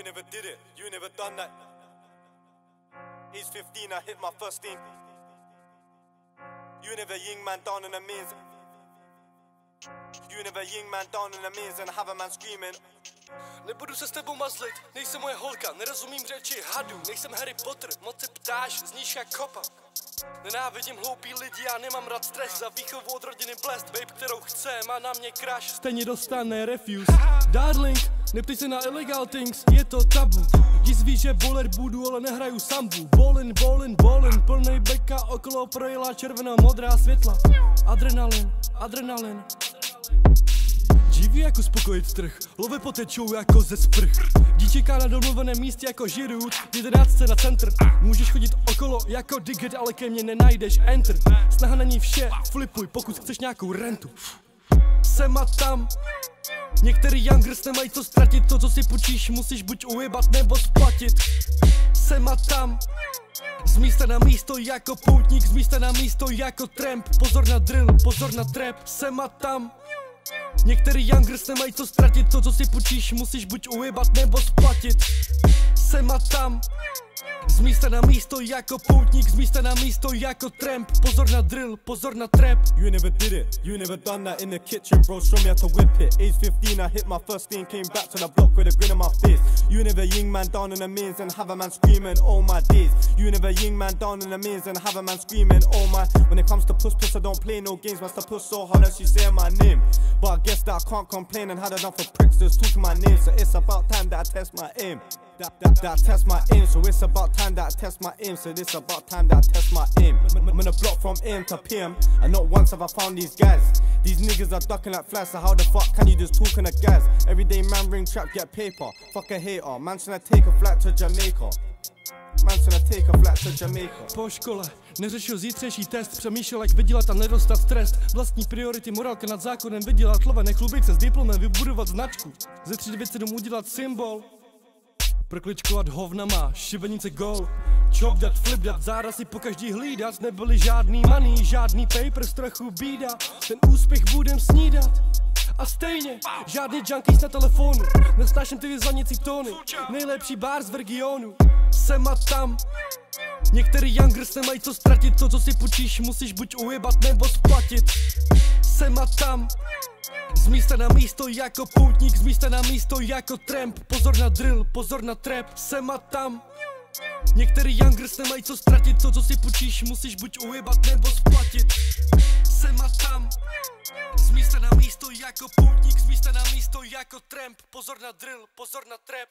You never did it, you never done that. Age 15, I hit my first thing. You never ying man down in the means. You never ying man down in the means and have a man screaming. Nebudu se s tebou mazlit, nejsem moje holka, nerozumím řeči hadů, nejsem Harry Potter, moc se ptáš, zníš jak kopa. Nenávidím hloupý lidi, já nemám rád stres Za výchovu od rodiny blest, babe, kterou chce, má na mě crash Stejně dostane refuse Darling, neptej se na illegal things, je to tabu. Jdi ví, že boler budu, ale nehraju sambu. Bolin, bolin, bolin, plnej beka, okolo projela červená modrá světla. Adrenalin, adrenalin. Živí jako spokojit trh, love potečou jako ze sprch. Dí čeká na domluveném místě jako žirut, jedenáctce na centr. Můžeš chodit okolo jako digit, ale ke mně nenajdeš enter. Snaha není vše, flipuj, pokud chceš nějakou rentu Sem a tam. Některý youngers nemají co ztratit, to co si půjčíš musíš buď ujebat nebo splatit. Sem a tam. Z místa na místo jako poutník, z místa na místo jako tramp. Pozor na drill, pozor na trap, sem a tam. Některý youngers nemají co ztratit, to co si půjčíš musíš buď ujebat nebo splatit. Sem a tam z místa na místo jako poutník, z místa na jako tramp. Pozor na drill, pozor na trap You never did it, you never done that in the kitchen bro. Show me how to whip it. Age 15 I hit my first thing Came back to the block with a grin on my face. You never ying man down in the means And have a man screaming all my days. You never ying man down in the means And have a man screaming all my. When it comes to puss puss I don't play no games Must puss so hard that she say my name? But I guess that I can't complain And had enough of pricks that's talking my name. So it's about time that I test my aim. That, that, that I test my aim, so it's about time that I test my aim. So it's about time that I test my aim. I'm gonna block from AM to PM, and not once have I found these guys. These niggas are ducking like flies, so how the fuck can you just talk in a guys? Everyday man ring trap, get paper. Fuck a hater, man, should I take a flight to Jamaica? I take a flight to Jamaica? Po škole neřešil zítřejší test, přemýšlel jak vydělat a nedostat trest. Vlastní priority, morálka nad zákonem, vydělat love, nechlubit se s diplomem, vybudovat značku. Ze 397 udělat symbol, Prokličkovat hovnama, šibenice gol Chop dat, flip dat, záraz si po každý hlídat. Nebyly žádný money, žádný paper, trochu bída. Ten úspěch budem snídat. A stejně, žádný junkies na telefonu. Nesnáším ty vyzvaněcí tóny. Nejlepší bar z regionu. Sem a tam Některý youngers nemají co ztratit To co si půjčíš musíš buď ujebat nebo splatit. Sem a tam. Z místa na místo jako poutník, z místa na místo jako tramp. Pozor na drill, pozor na trap, sem a tam. Některý youngers nemají co ztratit, to co si půjčíš musíš buď ujebat nebo splatit. Sem a tam. Z místa na místo jako poutník, z místa na místo jako tramp. Pozor na drill, pozor na trap